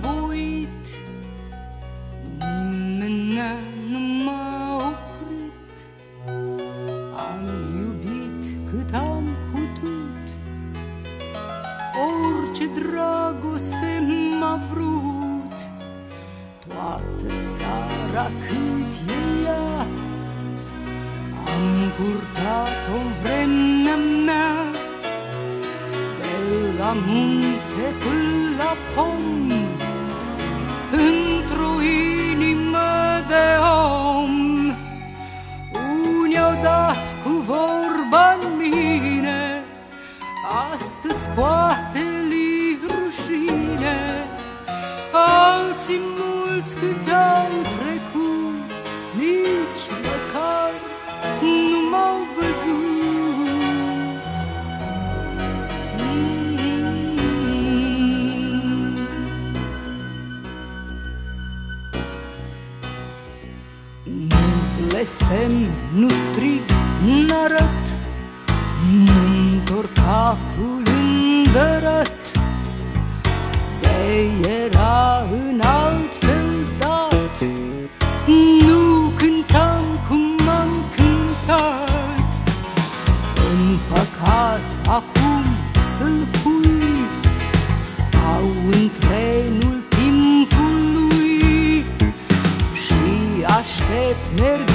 voit Nimeni nu m-a oprit. Am iubit cât am putut Orice dragoste m-a vrut. Toată țara cât e ea Am purtat-o în vremea mea. De la munte până la pom Într-o inimă de om. Unii au dat cu vorba în mine Astăzi poate li rușine. Alții mulți câți au blestem, nu strig, n-arăt Nu-ntorc capul îndărăt. De era în alt fel dat Nu cântam cum am cântat. În păcat acum să-l pui Stau în trenul timpului. Și aștept mergând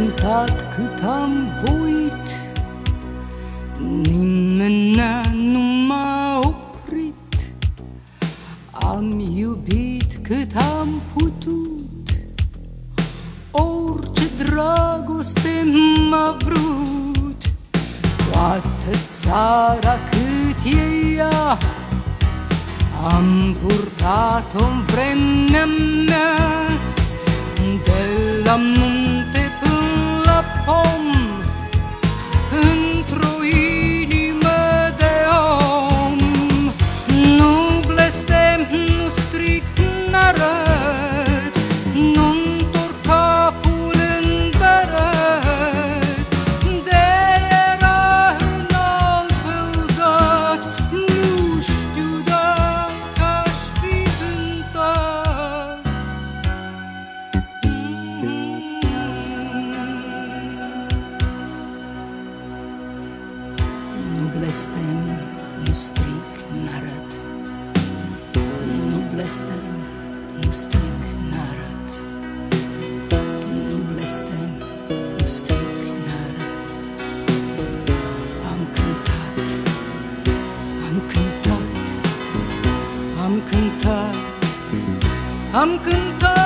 cântat cât am voit Nimeni nu m-a oprit. Am iubit cât am putut Orice dragoste m-a vrut. Toată țara cât e ea Am purtat-o în vremea mea blestem, nu stric, n-arăt. Nu blestem, nu stric, n-arăt. Nu blestem, nu stric, n-arăt. Am cântat, am cântat, am cântat Am cântat